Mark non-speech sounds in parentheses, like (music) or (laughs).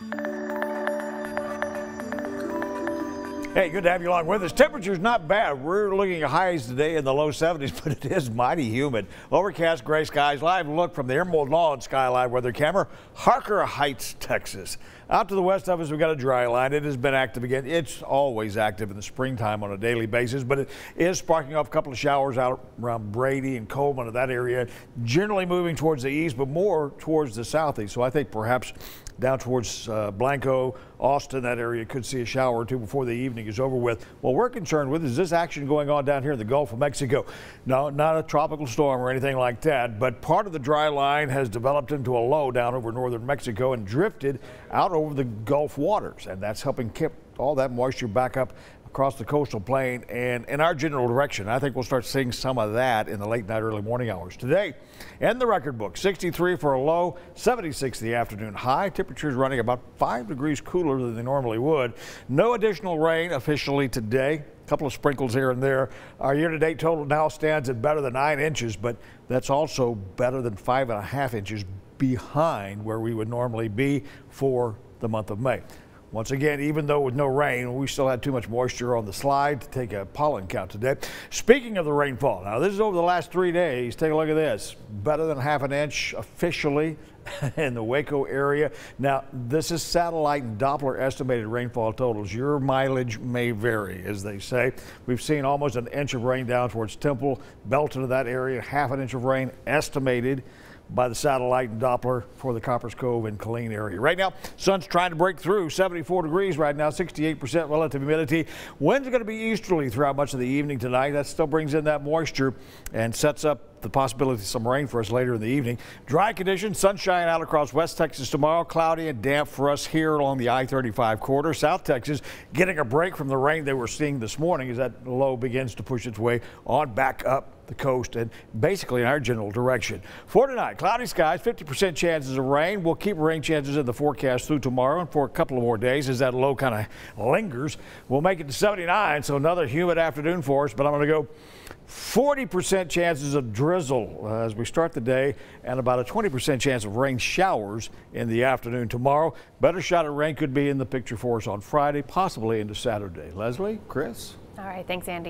Música Hey, good to have you along with us. Temperature's not bad. We're looking at highs today in the low 70s, (laughs) but it is mighty humid. Overcast gray skies. Live look from the Emerald Lawn Skyline weather camera, Harker Heights, Texas. Out to the west of us, we've got a dry line. It has been active again. It's always active in the springtime on a daily basis, but it is sparking off a couple of showers out around Brady and Coleman of that area, generally moving towards the east, but more towards the southeast. So I think perhaps down towards uh, Blanco, Austin, that area could see a shower or two before the evening is over with. What we're concerned with is this action going on down here in the Gulf of Mexico. No, not a tropical storm or anything like that, but part of the dry line has developed into a low down over northern Mexico and drifted out over the Gulf waters, and that's helping keep all that moisture back up across the coastal plain and in our general direction. I think we'll start seeing some of that in the late night, early morning hours. Today, in the record book, 63 for a low, 76 the afternoon high. Temperatures running about 5 degrees cooler than they normally would. No additional rain officially today. A couple of sprinkles here and there. Our year-to-date total now stands at better than 9 inches, but that's also better than 5.5 inches behind where we would normally be for the month of May. Once again, even though with no rain, we still had too much moisture on the slide to take a pollen count today. Speaking of the rainfall, now this is over the last three days. Take a look at this. Better than half an inch officially (laughs) in the Waco area. Now, this is satellite and Doppler estimated rainfall totals. Your mileage may vary, as they say. We've seen almost an inch of rain down towards Temple, Belton of that area, half an inch of rain estimated by the satellite and Doppler for the Copperas Cove and Killeen area. Right now, sun's trying to break through 74 degrees right now, 68% relative humidity. Winds are going to be easterly throughout much of the evening tonight. That still brings in that moisture and sets up the possibility of some rain for us later in the evening. Dry conditions, sunshine out across West Texas tomorrow, cloudy and damp for us here along the I-35 corridor. South Texas getting a break from the rain they were seeing this morning as that low begins to push its way on back up the coast and basically in our general direction. For tonight, cloudy skies, 50% chances of rain. We'll keep rain chances in the forecast through tomorrow and for a couple of more days as that low kind of lingers. We'll make it to 79, so another humid afternoon for us, but I'm going to go 40% chances of drizzle uh, as we start the day and about a 20% chance of rain showers in the afternoon tomorrow. Better shot at rain could be in the picture for us on Friday, possibly into Saturday. Leslie, Chris? All right, thanks, Andy.